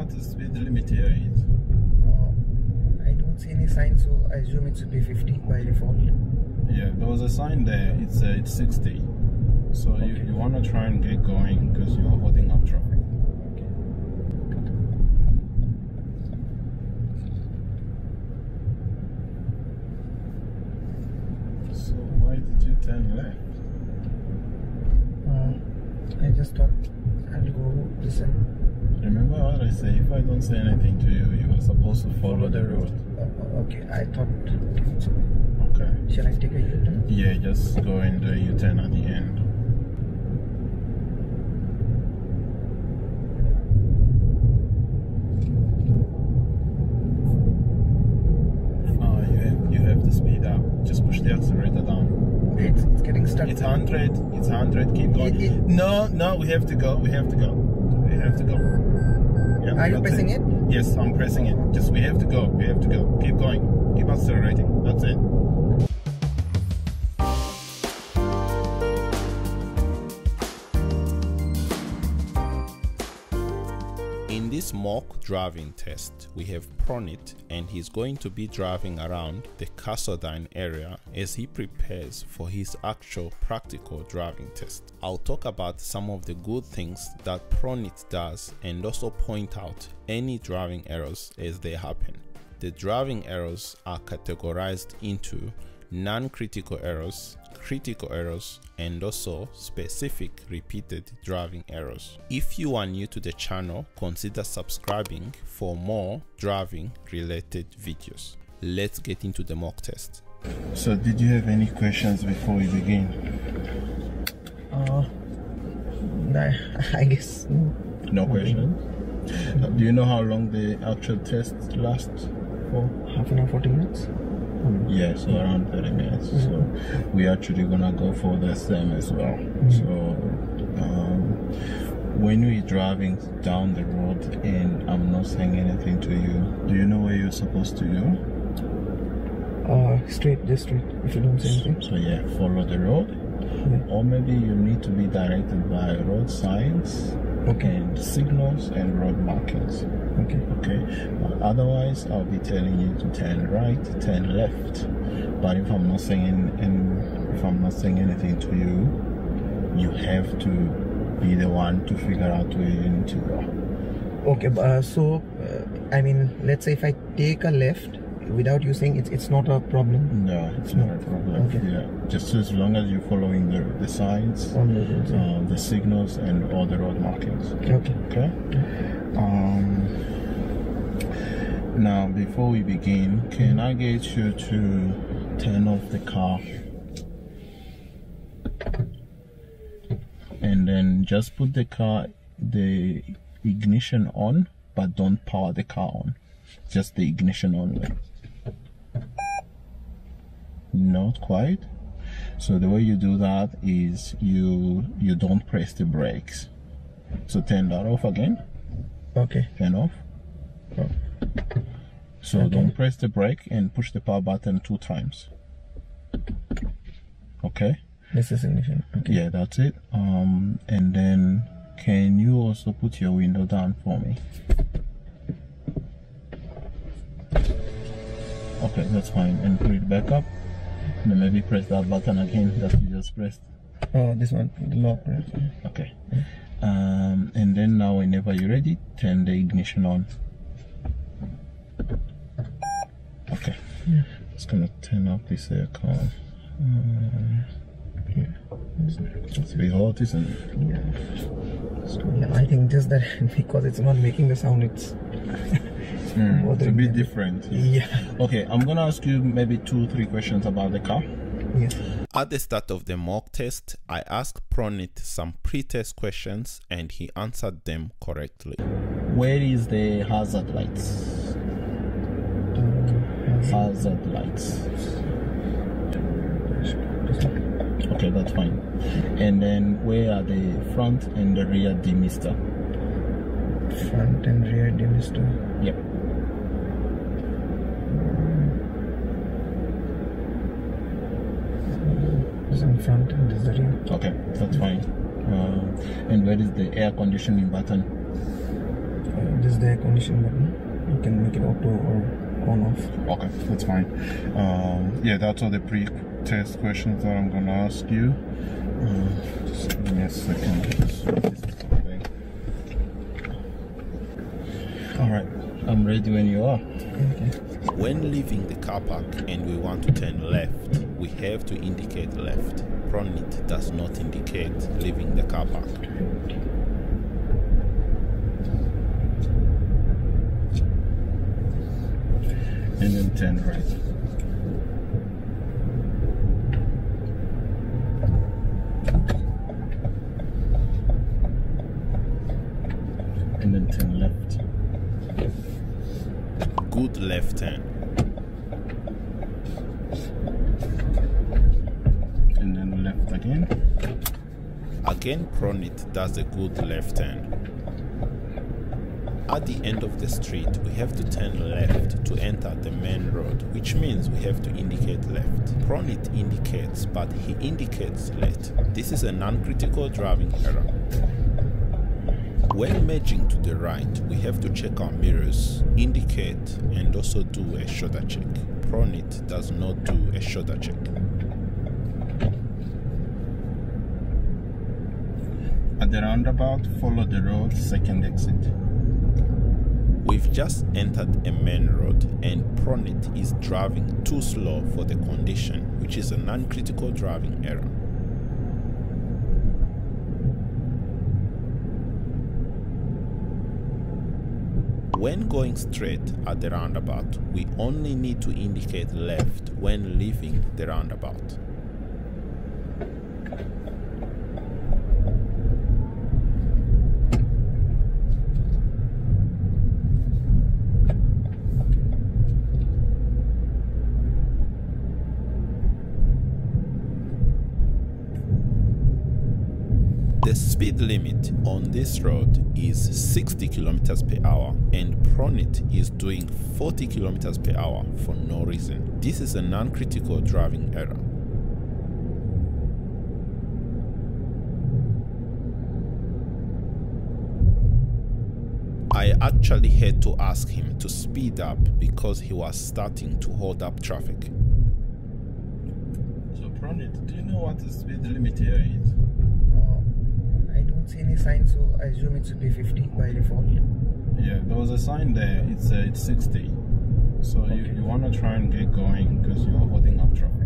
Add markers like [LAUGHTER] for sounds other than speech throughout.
what the speed limit here is. Uh, I don't see any sign, so I assume it should be 50 by default. Yeah, there was a sign there. It's uh, it's 60. So you, Okay. you want to try and get going because you're holding up traffic. So why did you turn left? Uh, I just thought I'll go this side. Remember what I say? If I don't say anything to you, you are supposed to follow the road. Uh, okay, I thought. Okay. Shall I take a U-turn? Yeah, just go and uh, you turn at the end. Oh, you have, to speed up. Just push the accelerator down. It's, it's getting stuck. It's 100. It's 100. Keep going. It- it- no, no, we have to go. We have to go. Have to go. Yeah, Are you pressing it? Yes, I'm pressing it. Just we have to go. We have to go. Keep going. Keep accelerating. That's it. Driving test, we have Pronit and he's going to be driving around the Carseldine area as he prepares for his actual practical driving test. I'll talk about some of the good things that Pronit does and also point out any driving errors as they happen. The driving errors are categorized into non-critical errors, critical errors, and also specific repeated driving errors. If you are new to the channel, consider subscribing for more driving related videos. Let's get into the mock test. So, did you have any questions before we begin? Uh, I, [LAUGHS] I guess. No questions. Uh, Do you know how long the actual test lasts for? Half an hour, 40 minutes? Yes, around 30 minutes. So we actually gonna go for the same as well. So um, when we're driving down the road and I'm not saying anything to you, do you know where you're supposed to go? Uh, straight, just straight, if you don't say anything. So yeah, follow the road. Yeah. Or maybe you need to be directed by road signs Okay. and signals and road markings. Okay. Okay. But otherwise, I'll be telling you to turn right, turn left. But if I'm not saying and if I'm not saying anything to you, you have to be the one to figure out where you need to go. Okay, but, uh, so, uh, I mean, let's say if I take a left without you saying it's, it's not a problem. No, it's not a problem. Okay. Yeah, just as long as you're following the, the signs, the roads, yeah. uh, the signals, and all the road markings. Okay. Okay. Um. Now, before we begin, can I get you to turn off the car? And then just put the car, the ignition on, but don't power the car on. Just the ignition only. Not quite. So the way you do that is you you don't press the brakes. So turn that off again. Okay. Turn off. Oh. So Okay. don't press the brake and push the power button two times. Okay. This is ignition. Okay. Yeah, that's it. Um, and then can you also put your window down for me? Okay, that's fine. And put it back up. Then maybe press that button again that you just pressed. Oh, this one, the lock. right? Okay. Um, and then now, whenever you're ready, turn the ignition on. Okay. yeah. Just gonna turn up this aircon. Um, yeah. It's a bit hot, isn't it? Yeah. yeah, I think just that [LAUGHS] because it's not making the sound, it's. [LAUGHS] Mm, [LAUGHS] it's a bit different. Yeah. Okay, I'm gonna ask you maybe two, three questions about the car. Yes. At the start of the mock test, I asked Pronit some pre-test questions and he answered them correctly. Where is the hazard lights? Hazard lights. Okay, that's fine. And then where are the front and the rear demister? Front and rear demister. Yep. Is in front and is the rear. Okay, that's fine. Uh, and where is the air conditioning button? uh, this is the air conditioning button. You can make it auto or on off. Okay, that's fine. Um, yeah, that's all the pre-test questions that I'm gonna ask you. Uh, just give me a second. Just sort this thing. All right, I'm ready when you are. Okay. When leaving the car park and we want to turn left, we have to indicate left. Pronit does not indicate leaving the car park. And then turn right. And then turn left. Good left turn. Again, Pronit does a good left turn. At the end of the street, we have to turn left to enter the main road, which means we have to indicate left. Pronit indicates, but he indicates left. This is a non-critical driving error. When merging to the right, we have to check our mirrors, indicate, and also do a shoulder check. Pronit does not do a shoulder check. The roundabout, follow the road, second exit. We've just entered a main road and Pronit is driving too slow for the condition, which is a non-critical driving error. When going straight at the roundabout, we only need to indicate left when leaving the roundabout. The speed limit on this road is 60 kilometers per hour and Pronit is doing 40 kilometers per hour for no reason. This is a non-critical driving error. I actually had to ask him to speed up because he was starting to hold up traffic. So, Pronit, do you know what the speed limit here is? See any sign, so I assume it should be 50 by default. Yeah, there was a sign there. It's uh, it's 60. So you, you want to try and get going because you're holding up traffic.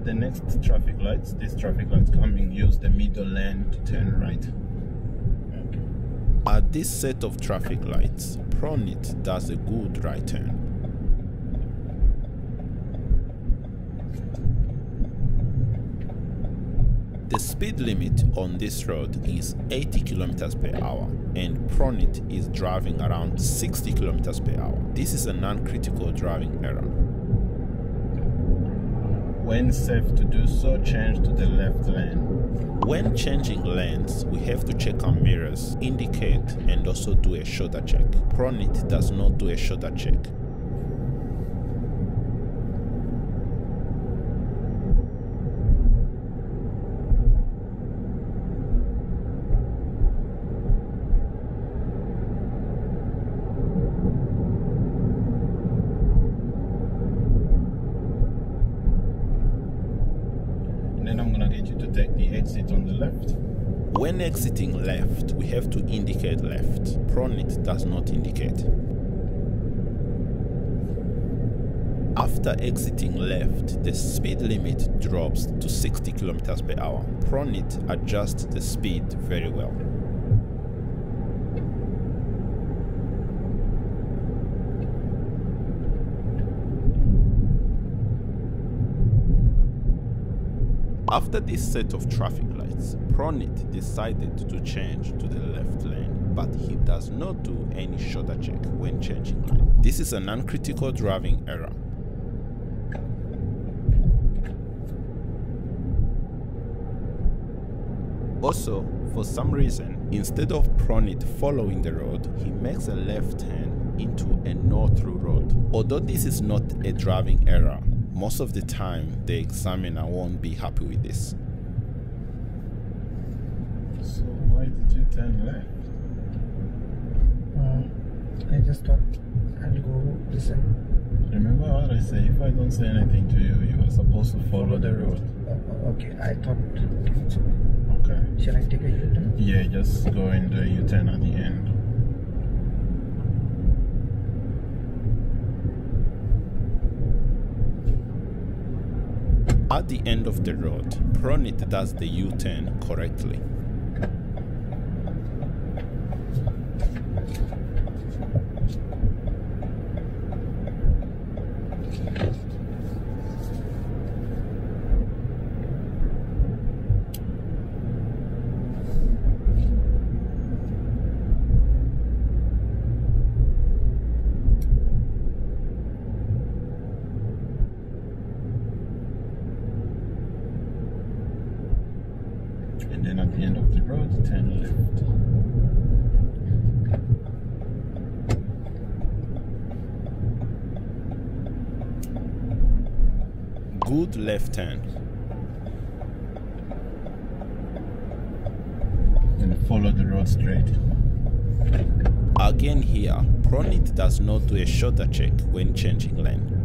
At the next traffic lights, this traffic lights coming, use the middle lane to turn right. At this set of traffic lights, Pronit does a good right turn. The speed limit on this road is 80 kilometers per hour and Pronit is driving around 60 kilometers per hour. This is a non-critical driving error. When safe to do so, change to the left lane. When changing lanes, we have to check our mirrors, indicate, and also do a shoulder check. Pronit does not do a shoulder check. And then I'm gonna get you to take the exit on the left. When exiting left, we have to indicate left. Pronit does not indicate. After exiting left, the speed limit drops to 60 km per hour. Pronit adjusts the speed very well. After this set of traffic lights, Pronit decided to change to the left lane, but he does not do any shoulder check when changing lane. This is an uncritical driving error. Also, for some reason, instead of Pronit following the road, he makes a left turn into a no-through road. Although this is not a driving error, most of the time the examiner won't be happy with this. So why did you turn left? Uh, I just thought I'll go this side. Remember what I say? If I don't say anything to you, you are supposed to follow the road. Uh, okay, I thought. Okay, shall I take a U-turn? Yeah, just go in the U-turn at the end. At the end of the road, Pronit does the U-turn correctly. And then at the end of the road, turn left. Good left turn. And follow the road straight. Again here, Pronit does not do a shoulder check when changing lane.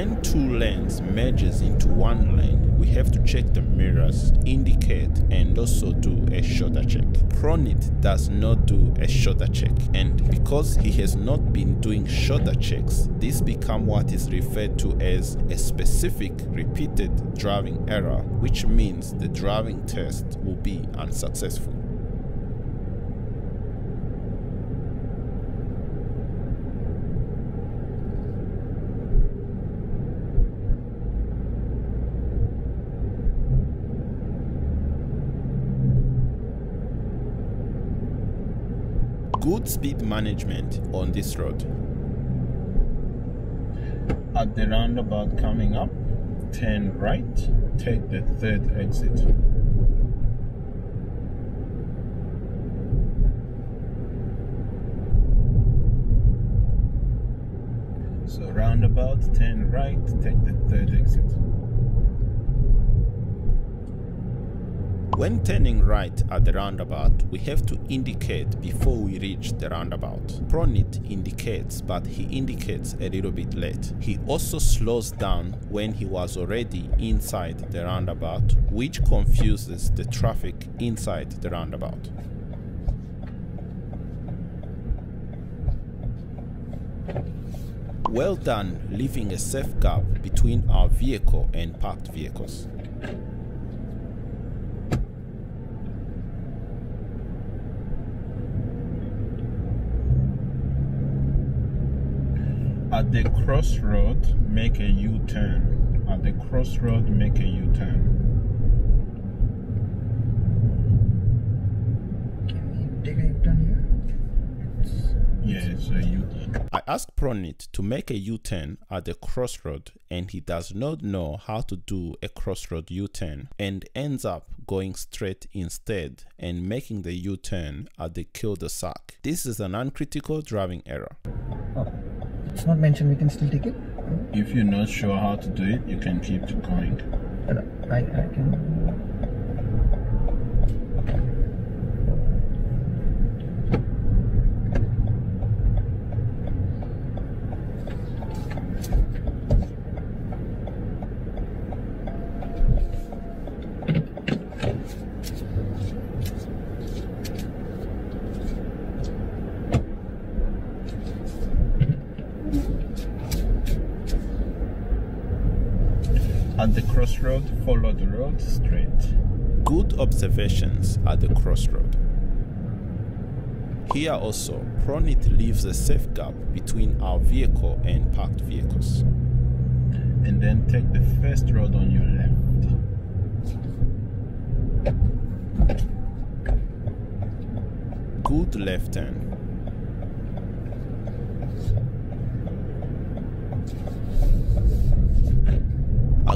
When two lanes merges into one lane, we have to check the mirrors, indicate and also do a shoulder check. Pronit does not do a shoulder check and because he has not been doing shoulder checks, this become what is referred to as a specific repeated driving error, which means the driving test will be unsuccessful. Speed management on this road. At the roundabout coming up, turn right, take the third exit. So roundabout, turn right, take the third exit. When turning right at the roundabout, we have to indicate before we reach the roundabout. Pronit indicates, but he indicates a little bit late. He also slows down when he was already inside the roundabout, which confuses the traffic inside the roundabout. Well done leaving a safe gap between our vehicle and parked vehicles. At the crossroad, make a U-turn. At the crossroad, make a U-turn. Can we take a U-turn here? Yeah, it's a U-turn. I asked Pronit to make a U-turn at the crossroad and he does not know how to do a crossroad U-turn and ends up going straight instead and making the U-turn at the cul-de-sac. This is an uncritical driving error. Oh, [LAUGHS] it's not mentioned. We can still take it. If you're not sure how to do it, you can keep going. I, I can. At the crossroad, follow the road straight. Good observations at the crossroad. Here also, Pronit leaves a safe gap between our vehicle and parked vehicles. And then take the first road on your left. Good left turn.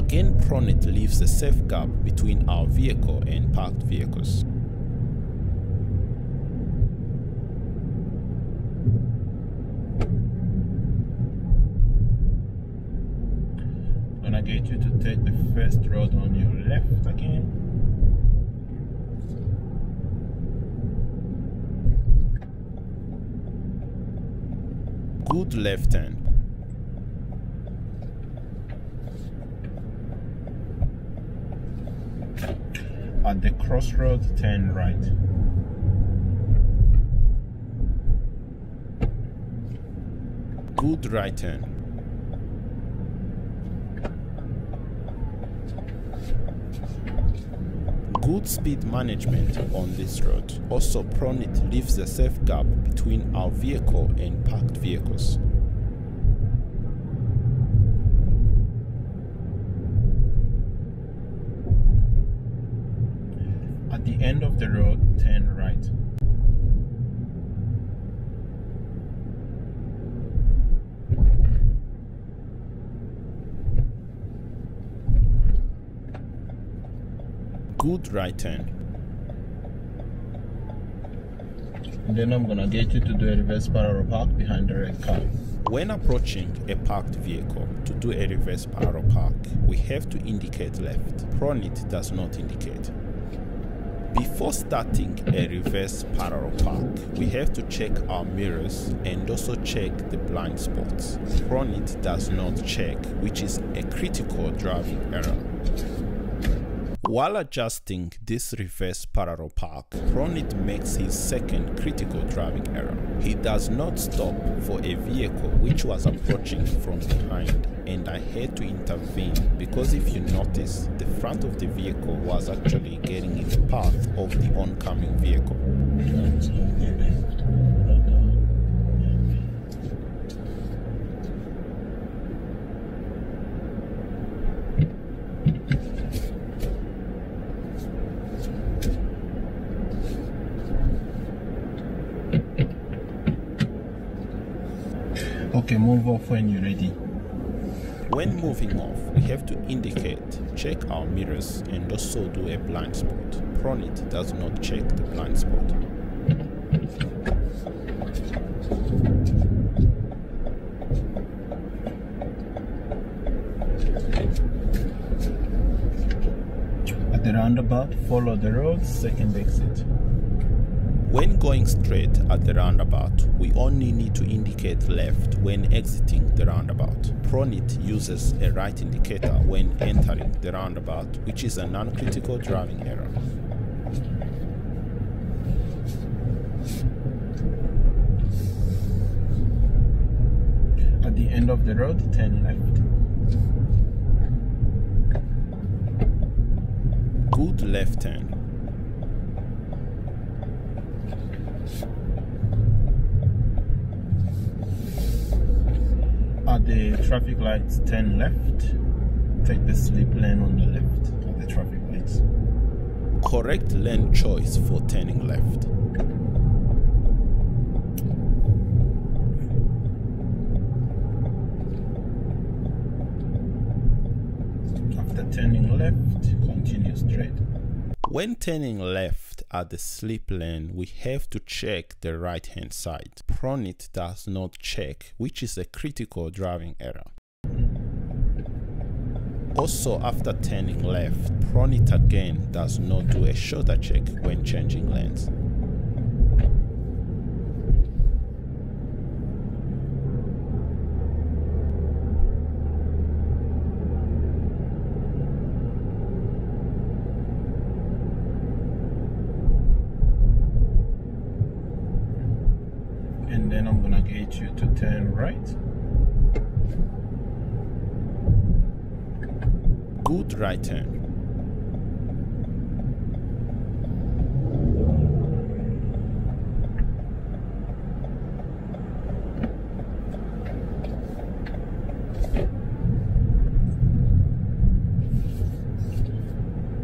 Again, Pronit leaves a safe gap between our vehicle and parked vehicles. Gonna get you to take the first road on your left again. Good left turn. At the crossroad, turn right. Good right turn. Good speed management on this road. Also, Pronit leaves a safe gap between our vehicle and parked vehicles. At the road, turn right. Good right turn. And then I'm gonna get you to do a reverse parallel park behind the red car. When approaching a parked vehicle to do a reverse parallel park, we have to indicate left. Pronit does not indicate. Before starting a reverse parallel park, we have to check our mirrors and also check the blind spots. Pronit does not check, which is a critical driving error. While adjusting this reverse parallel park, Pronit makes his second critical driving error. He does not stop for a vehicle which was approaching from behind and I had to intervene because if you notice, the front of the vehicle was actually getting in the path of the oncoming vehicle. Okay, move off when you're ready. When moving off, we have to indicate, check our mirrors and also do a blind spot. Pronit does not check the blind spot. At the roundabout, follow the road, second exit. When going straight at the roundabout, we only need to indicate left when exiting the roundabout. Pronit uses a right indicator when entering the roundabout, which is a non-critical driving error. At the end of the road, turn left. Good left turn. Traffic lights, turn left. Take the slip lane on the left of the traffic lights. Correct lane choice for turning left. After turning left, continue straight. When turning left at the slip lane, we have to check the right hand side. Pronit does not check, which is a critical driving error. Also, after turning left, Pronit again does not do a shoulder check when changing lanes. And then I'm gonna get you to turn right. Good turn.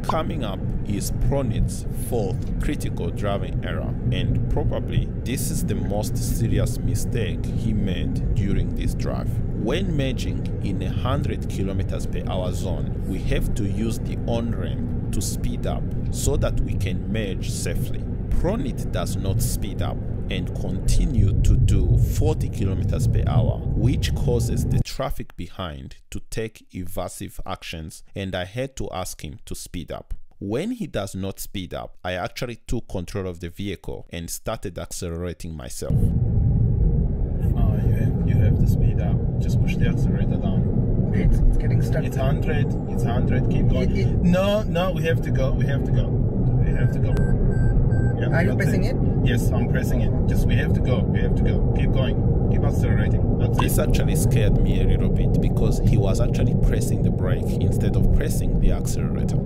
Coming up is Pronit's fourth critical driving error, and probably this is the most serious mistake he made during this drive. When merging in a 100 km per hour zone, we have to use the on ramp to speed up so that we can merge safely. Pronit does not speed up and continue to do 40 kilometers per hour, which causes the traffic behind to take evasive actions, and I had to ask him to speed up. When he does not speed up, I actually took control of the vehicle and started accelerating myself. Oh, you have, you have to speed up. Just push the accelerator down. It's, it's getting stuck. It's 100. It's 100. Keep going. It- it- no, no, we have to go. We have to go. We have to go. Yeah, Are you that's pressing it? Yes, I'm pressing it. Just we have to go. We have to go. Keep going. Keep accelerating. That's This it. actually scared me a little bit because he was actually pressing the brake instead of pressing the accelerator.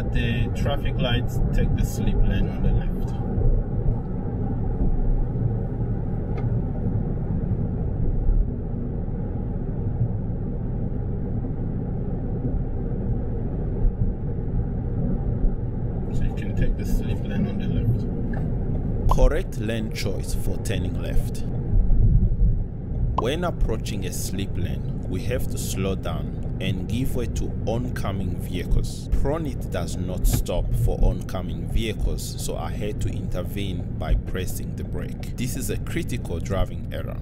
At the traffic lights, take the slip lane on the left. So you can take the slip lane on the left. Correct lane choice for turning left. When approaching a slip lane, we have to slow down and give way to oncoming vehicles. Pronit does not stop for oncoming vehicles, so I had to intervene by pressing the brake. This is a critical driving error.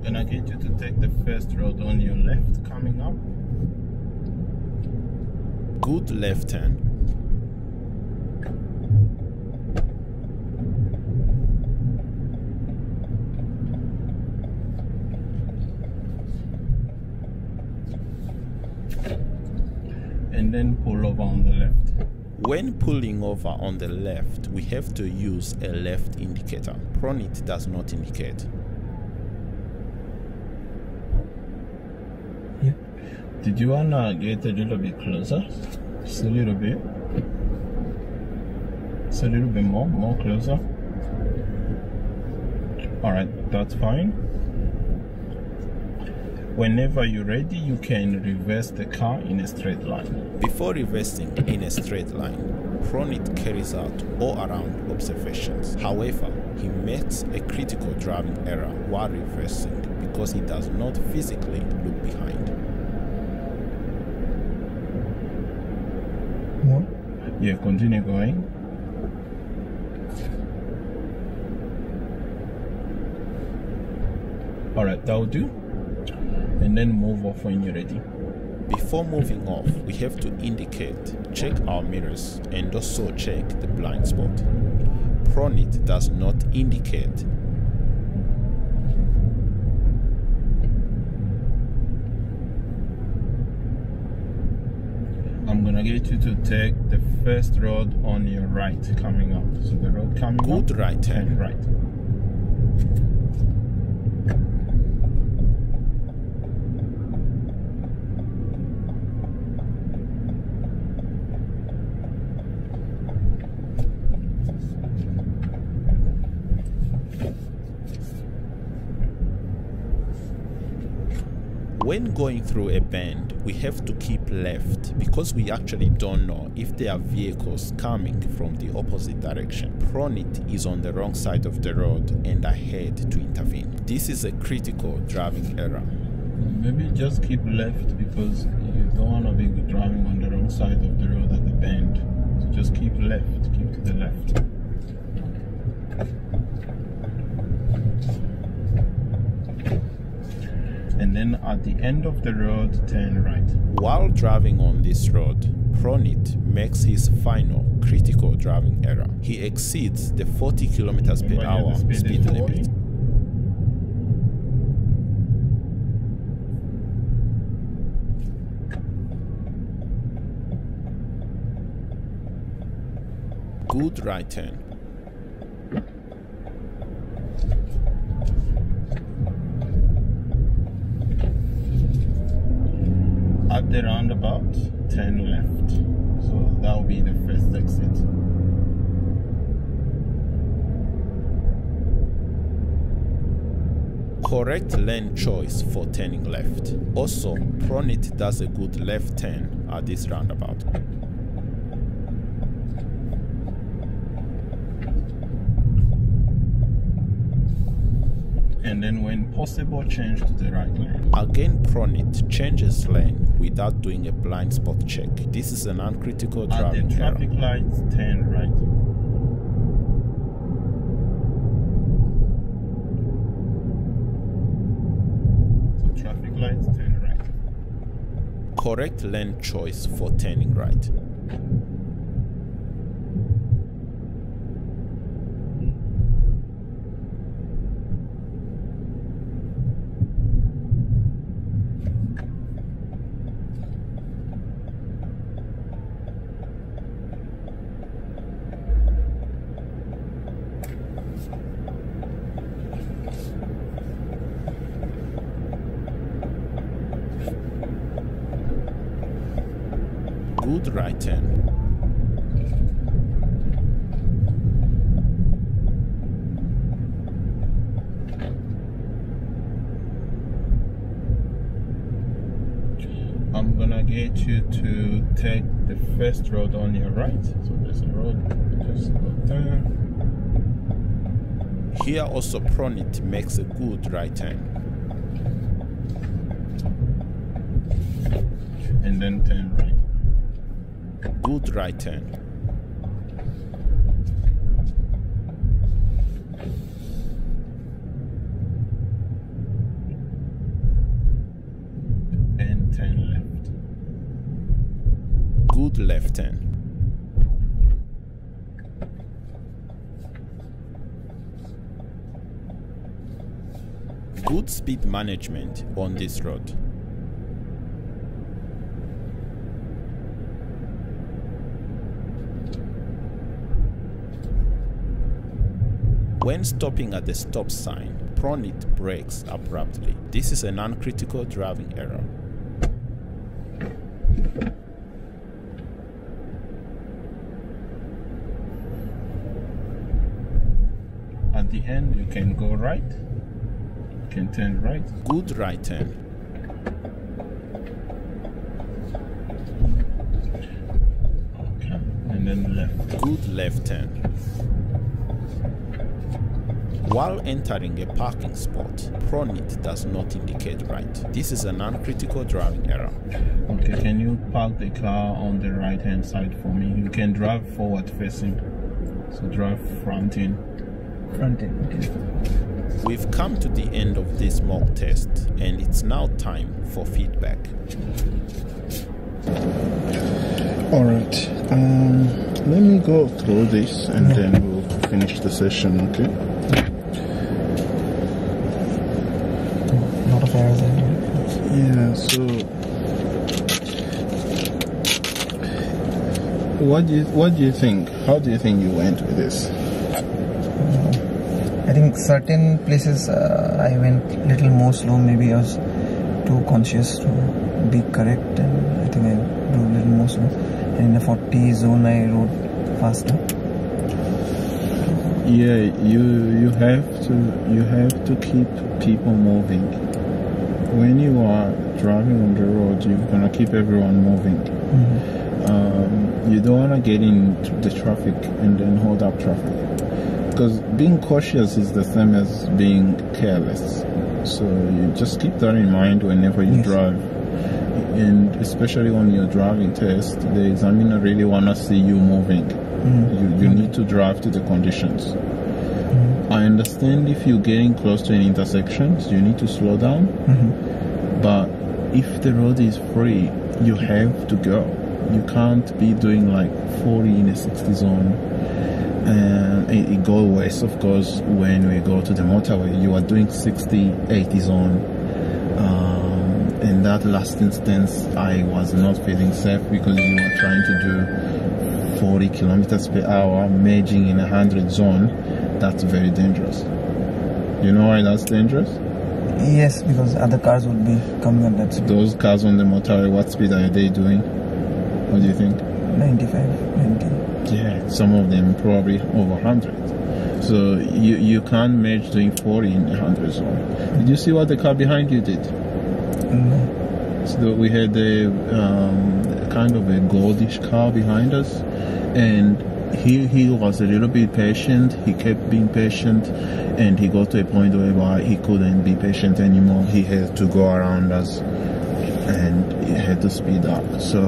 Gonna get you to take the first road on your left coming up. Good left turn. and then pull over on the left. When pulling over on the left, we have to use a left indicator. Pronit does not indicate. Yeah. Did you wanna get a little bit closer? Just a little bit. Just a little bit more, more closer. Alright, that's fine. Whenever you're ready, you can reverse the car in a straight line. Before reversing in a straight line, Pronit carries out all around observations. However, he makes a critical driving error while reversing because he does not physically look behind. More? Yeah, continue going. Alright, that'll do. And then move off when you're ready. Before moving off, we have to indicate, check our mirrors, and also check the blind spot. Pronit does not indicate I'm gonna get you to take the first road on your right coming up. So the road coming good up, right turn turn. right. When going through a bend, we have to keep left because we actually don't know if there are vehicles coming from the opposite direction. Pronit is on the wrong side of the road and ahead to intervene. This is a critical driving error. Maybe just keep left because you don't want to be driving on the wrong side of the road at the bend. So just keep left, keep to the left. And then at the end of the road, turn right. While driving on this road, Pronit makes his final critical driving error. He exceeds the 40 kilometers per hour speed is speed 40. limit. Good right turn. At the roundabout, turn left. So that will be the first exit. Correct lane choice for turning left. Also, Pronit does a good left turn at this roundabout. And then when possible, change to the right lane. Again, Pronit changes lane without doing a blind spot check. This is an uncritical At driving the traffic error. lights, turn right. Traffic lights, turn right. Correct lane choice for turning right. Good right turn. I'm gonna get you to take the first road on your right. So there's a road, just go there. Here also Pronit makes a good right turn. and then turn right. Good right turn. And turn left. Good left turn. Good speed management on this road. When stopping at the stop sign, Pronit brakes abruptly. This is an uncritical driving error. At the end, you can go right. You can turn right. Good right turn. Okay. And then left. Good left turn. While entering a parking spot, Pronit does not indicate right. This is a non-critical driving error. Okay, can you park the car on the right hand side for me? You can drive forward facing. So drive front in. Front end. Okay. We've come to the end of this mock test and it's now time for feedback. All right. Um, let me go through this and then we'll finish the session. Okay. A lot of errors in here. Yeah. So, what do you what do you think? How do you think you went with this? I think certain places uh, I went little more slow. Maybe I was too conscious to be correct, and I think I do a little more slow. And in the 40 zone, I rode faster. Yeah, you you have to you have to keep people moving. When you are driving on the road, you're gonna keep everyone moving. Mm-hmm. Um, you don't wanna get in the traffic and then hold up traffic because being cautious is the same as being careless. So you just keep that in mind whenever you Yes. drive. And especially on your driving test, the examiner really wanna see you moving. Mm-hmm. You, you mm-hmm. need to drive to the conditions. Understand if you're getting close to an intersection, you need to slow down. But if the road is free, you have to go. You can't be doing like 40 in a 60 zone. And it, it go worse, of course, when we go to the motorway. You are doing 60, 80 zone. Um, in that last instance, I was not feeling safe because you were trying to do 40 kilometers per hour, merging in a 100 zone. That's very dangerous. You know why that's dangerous? Yes, because other cars would be coming at that speed. Those cars on the motorway, what speed are they doing? What do you think? 95, 90. Yeah, some of them probably over 100. So you you can't merge doing 40 in a 100 zone. Did you see what the car behind you did? No. So we had a um, kind of a goldish car behind us, and he he was a little bit patient. He kept being patient, and he got to a point where he couldn't be patient anymore. He had to go around us, and he had to speed up. So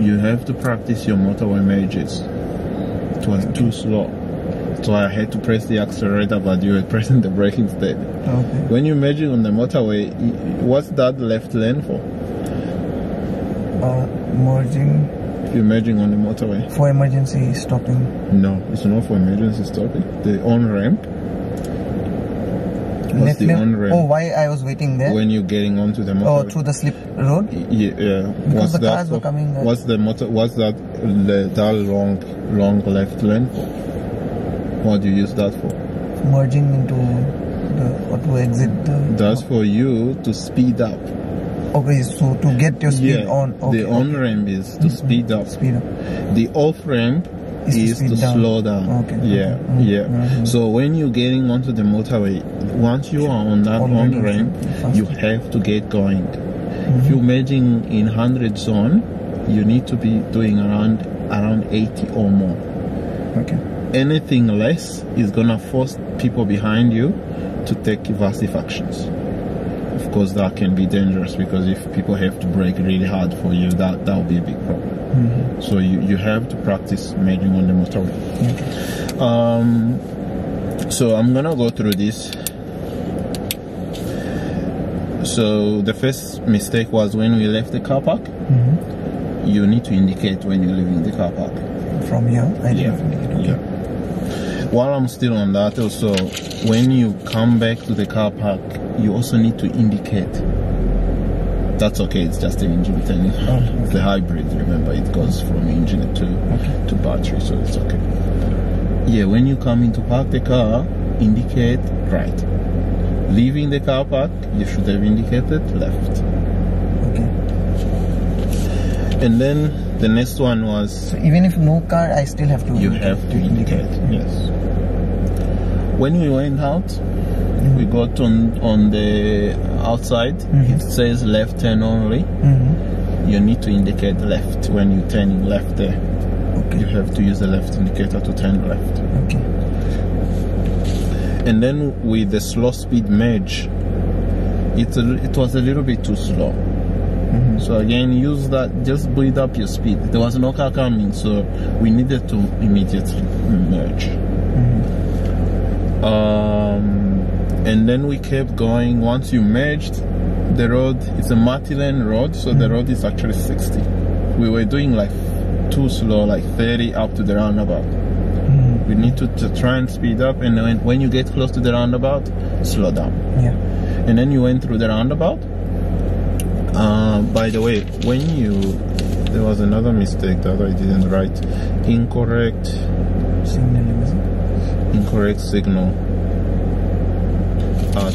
you have to practice your motorway merges. It was too slow. So I had to press the accelerator, but you were [LAUGHS] pressing the brake instead. Okay. When you're merging on the motorway, what's that left lane for? Uh, merging If you're merging on the motorway, for emergency stopping. no, it's not for emergency stopping. The on ramp, What's the on-ramp? Oh, why I was waiting there? when you're getting onto the motorway. oh, motorway. through the slip road? yeah, yeah. What's the that cars were coming, What's the motor? What's that? The, that long, long left lane for? What do you use that for? Merging into the, or to exit the. That's for you to speed up. Okay, so to get your speed on. Okay, the on okay. ramp is to speed up. Speed up. The off ramp Is to to down. slow down. Okay, Yeah, okay. Mm, yeah. mhm. So when you're getting onto the motorway, once you are on that on ramp, you have to get going. Mm-hmm. If you're merging in 100 zone, you need to be doing around around 80 or more. Okay. Anything less is gonna force people behind you to take evasive actions. Of course, that can be dangerous because if people have to brake really hard for you, that that will be a big problem. Mm-hmm. So you, you have to practice merging on the motorway. Um, so I'm gonna go through this. So the first mistake was when we left the car park. Mm-hmm. You need to indicate when you're leaving the car park. From here, I Yeah. Okay. yeah. While I'm still on that, also when you come back to the car park, you also need to indicate. That's okay. It's just an engine thing. Oh, It's the hybrid. Remember, it goes from engine to Okay. to battery, so it's okay. Yeah, when you come in to park the car, indicate right. Leaving the car park, you should have indicated left. Okay. And then the next one was So even if no car, I still have to. you have to indicate. Yes. When we went out, we got on on the outside. Mhm. It says left turn only. Mm-hmm. You need to indicate left when you're turning left there. You have to use the left indicator to turn left. Okay. and then with the slow speed merge it, it was a little bit too slow so again use that just build up your speed there was no car coming so we needed to immediately merge um, and then we kept going. Once you merged the road it's a multi-lane road so the road is actually 60 we were doing like too slow like 30 up to the roundabout. We need to, to try and speed up and when, when you get close to the roundabout slow down. Yeah. and then you went through the roundabout. Uh, by the way when you there was another mistake that I didn't write. Incorrect. Signaling, incorrect signal at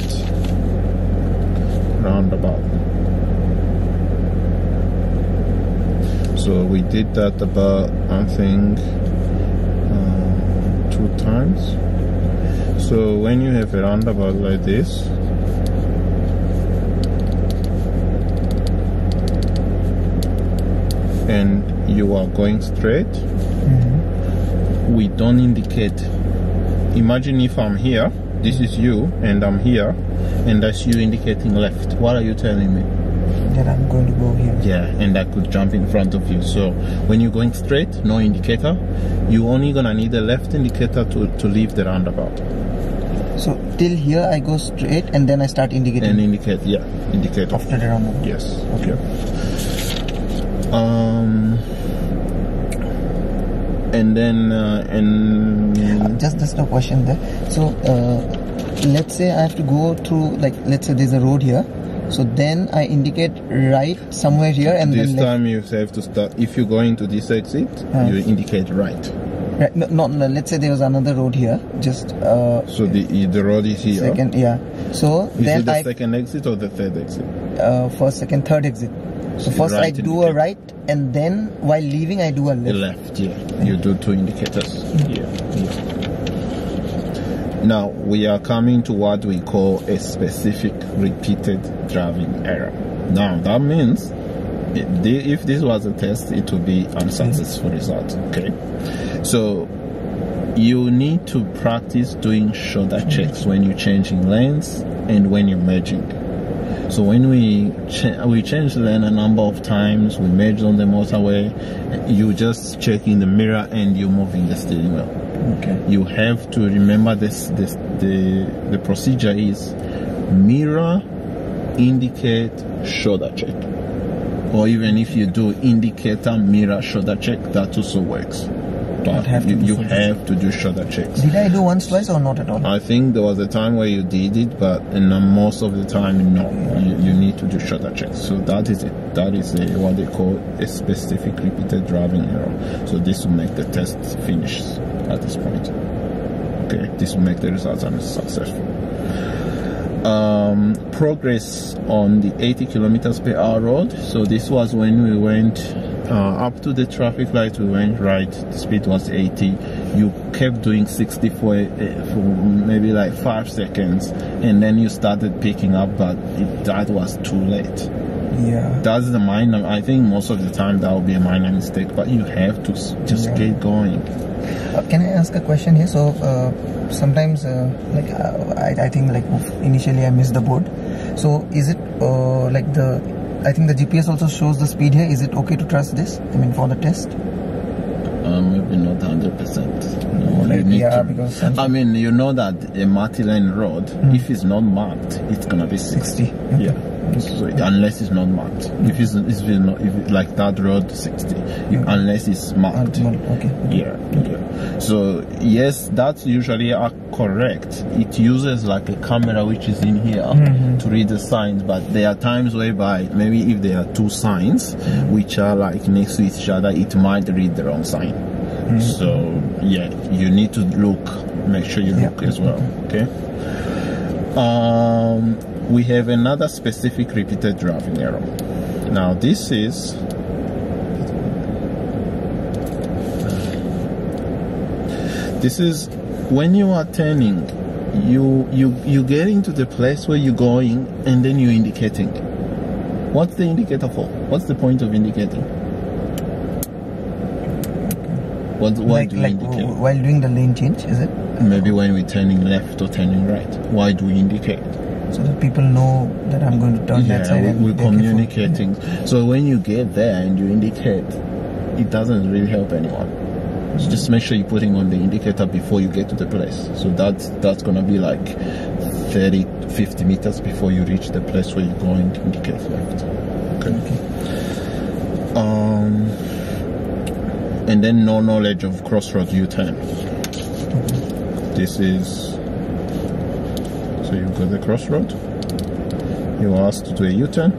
roundabout. So we did that about I think uh, two times. So when you have a roundabout like this and you are going straight we don't indicate. Imagine if I'm here this is you and I'm here and that's you indicating left. What are you telling me? That I'm going to go here. yeah and I could jump in front of you. So when you're going straight no indicator. You're only gonna need a left indicator to, to leave the roundabout. So till here I go straight and then I start indicating and indicate yeah indicator. after the roundabout. yes. Okay. Um and then uh, and Just just a question there. So uh, let's say I have to go through like let's say there's a road here. So then I indicate right somewhere here and this then left. time you have to start if you're going to this exit Uh. you indicate right Right, no, no, no, let's say there was another road here. Just uh, so the the road is here second, yeah. So is then it the I second exit or the third exit uh, first, second, third exit. So first I Right do a right and then while leaving I do a the left. left yeah you do two indicators yeah, yeah now we are coming to what we call a specific repeated driving error now that means if this was a test it would be unsuccessful result okay so you need to practice doing shoulder checks when you're changing lanes and when you're merging so when we cha- we changed lane a number of times, we merge on the motorway. You just check in the mirror and you're moving the steering wheel. Okay. You have to remember this. This the the procedure is mirror, indicate, shoulder check, or even if you do indicator, mirror, shoulder check, that also works. But have you, you have to do shoulder checks. Did I do once, twice, or not at all? I think there was a time where you did it, but in most of the time, no. You, you need to do shoulder checks. So that is it. That is a, what they call a specific repeated driving error. So this will make the test finish at this point. Okay, this will make the results unsuccessful. Um, progress on the 80 kilometers per hour road. So this was when we went uh, up to the traffic light. We went right. The speed was 80. You kept doing 60 for, uh, for maybe like five seconds, and then you started picking up, but it, that was too late. Yeah. That's the minor. I think most of the time that will be a minor mistake, but you have to just Yeah. get going. Uh, can I ask a question here? So uh, sometimes, uh, like uh, I, I think like initially I missed the board. So is it uh, like the? I think the GPS also shows the speed here. Is it okay to trust this? I mean, for the test. Um, maybe not hundred percent. No, Like, yeah, to- because I mean, you know that a multi-lane road, if it's not marked, it's gonna be sixty. 60, okay. Yeah. So unless it's not marked, if it's if it's not if it, like that road, sixty. If, unless it's marked. Okay. Yeah, yeah. So yes, that's usually uh, correct. It uses like a camera which is in here to read the signs, but there are times whereby maybe if there are two signs which are like next to each other, it might read the wrong sign. So yeah, you need to look. Make sure you Yeah. look as well. Okay. Um, we have another specific repeated driving error. Now this is this is when you are turning you you you get into the place where you're going and then you're indicating what's the indicator for what's the point of indicating What, what like do you like indicate? while doing the lane change, is it? Maybe when we're turning left or turning right. Why do we indicate? So that people know that I'm going to turn that side. we, and we're they're communicating. So when you get there and you indicate, it doesn't really help anyone. So just make sure you're putting on the indicator before you get to the place. So that's that's gonna be like 30, 50 meters before you reach the place where you're going. To indicate left. Okay. Um, and then no knowledge of crossroad U-turn. This is so you got the crossroad. You asked to do a U-turn.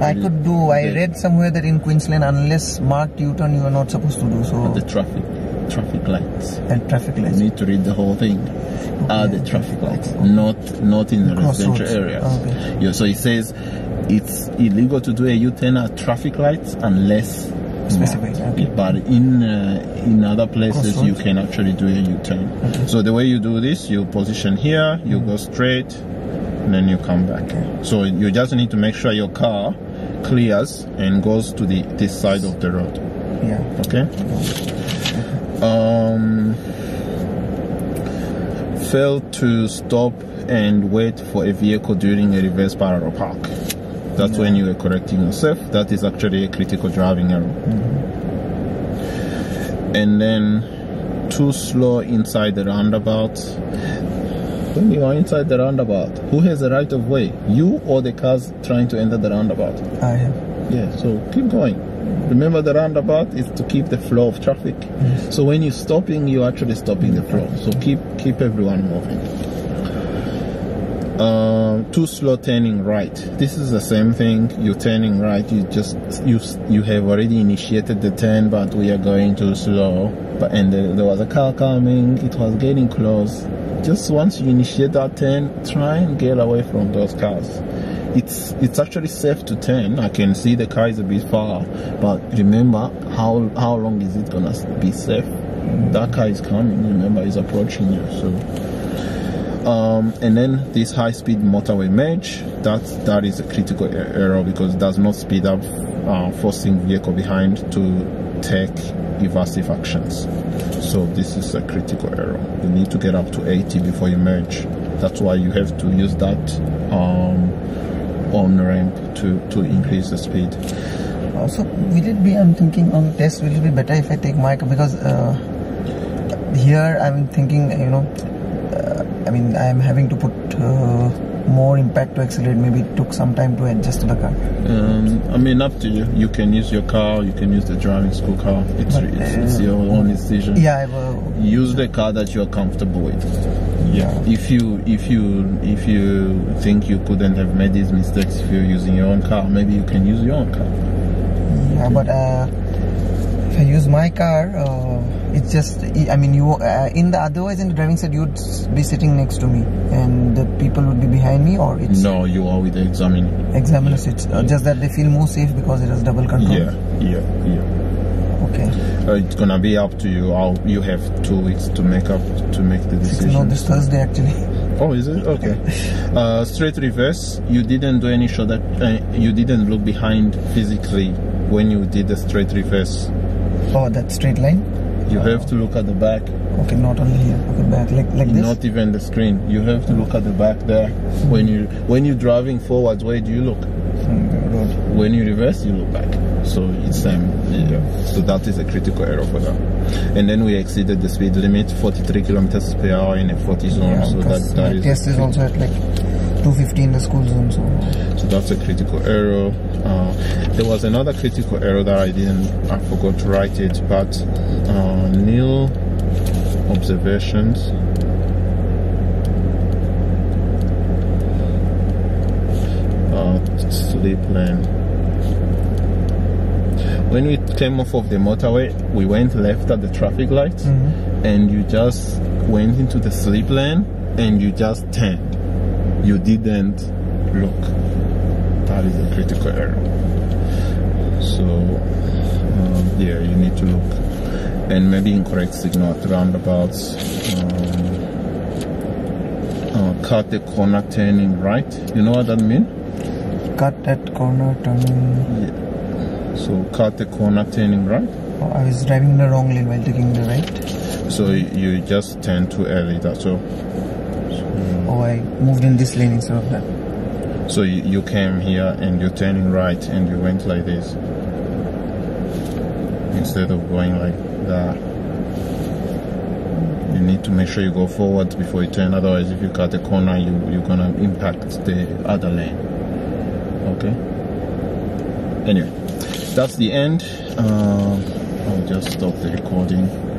I could do. I read somewhere that in Queensland, unless marked U-turn, you are not supposed to do so. The traffic, traffic lights. and traffic You lights. need to read the whole thing. Are the traffic lights, not not in the Crossroads. residential areas. Okay. Yeah, so it says it's illegal to do a U-turn at traffic lights unless Specified, marked. okay. But in uh, in other places you can actually do a U-turn. Okay. So the way you do this, you position here, you go straight, and then you come back. Okay. So you just need to make sure your car clears and goes to the this side of the road. Yeah. Okay. Um, fail to stop and wait for a vehicle during a reverse parallel park. That's when you are correcting yourself. That is actually a critical driving error. And then too slow inside the roundabout. When you are inside the roundabout, who has the right of way? You or the cars trying to enter the roundabout? I have. Yeah, so keep going. Remember, the roundabout is to keep the flow of traffic. So when you're stopping, you're actually stopping the flow. So keep keep everyone moving. Um, too slow turning right. This is the same thing. You're turning right. You just you you have already initiated the turn, but we are going too slow. But and there, was a car coming. It was getting close. Just once you initiate that turn, try and get away from those cars it's it's actually safe to turn. I can see the car is a bit far, but remember how how long is it gonna be safe? That car is coming. Remember, is approaching you. So, um, and then this high-speed motorway merge. That that is a critical er- error because it does not speed up, uh, forcing vehicle behind to take evasive actions. So this is a critical error. You need to get up to 80 before you merge. That's why you have to use that. Um, on ramp to, to increase the speed. Also, will it be? I'm thinking on test. Will it be better if I take my because uh, here I'm thinking. You know, I mean, I'm having to put uh, more impact to accelerate. Maybe it took some time to adjust to the car. Um, I mean, up to you. You can use your car. You can use the driving school car. It's But, it's, it's uh, your own decision. Yeah, I a, Use the car that you are comfortable with. yeah. If you if you if you think you couldn't have made these mistakes if you're using your own car, maybe you can use your own car. Yeah, but uh, if I use my car, uh, it's just. I mean, you uh, in the otherwise in the driving seat you'd be sitting next to me, and the people would be behind me, or it's No, you are with the examiner. examiner seats. Uh, just that they feel more safe because it has double control. Yeah, yeah, yeah. Okay. Uh, it's gonna be up to you. How you have two weeks to make up to make the decision. No, this Thursday actually. [LAUGHS] Oh, is it okay? [LAUGHS] Uh, straight reverse. You didn't do any shoulder. Uh, you didn't look behind physically when you did the straight reverse. Oh, that straight line. You have to look at the back, Okay, not only here. Okay, back like like this. not even the screen. You have to look at the back there. When you when you're driving forwards, where do you look? From road. When you reverse, you look back. So it's um yeah. So that is a critical error for that. And then we exceeded the speed limit, 43 kilometers per hour in a 40 zone. Yeah, so that because that my is test is also at like 250 in the school zone. So So that's a critical error. Uh, there was another critical error that I didn't, I forgot to write it, but uh, nil observations. Uh, slip lane. When we came off of the motorway, we went left at the traffic lights, and you just went into the slip lane, and you just turned. You didn't look that is a critical error. So, um, yeah, you need to look. And maybe incorrect signal at roundabouts. Um, uh, cut the corner turning right. You know what that means? cut that corner turning. Yeah. So cut the corner turning right. Oh, I was driving the wrong lane while taking the right. So you just turn too early. That's all. Oh, I moved in this lane instead of that. So you, you came here and you're turning right and you went like this instead of going like that. You need to make sure you go forward before you turn. Otherwise, if you cut a corner, you you're gonna impact the other lane. Okay. Anyway, that's the end. Um, I'll just stop the recording.